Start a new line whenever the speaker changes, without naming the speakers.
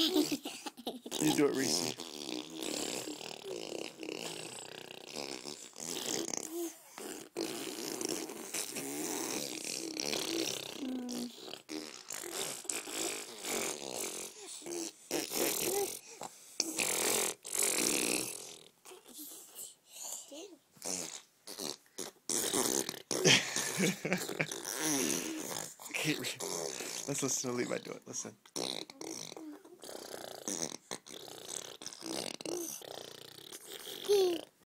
You do it, Reese. let's listen to Levi do it. Listen.